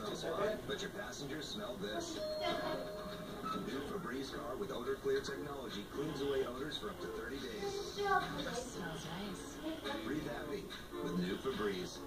smells fine, but your passengers smell this. New Febreze car with odor clear technology cleans away odors for up to 30 days. Smells nice. Breathe happy with new Febreze.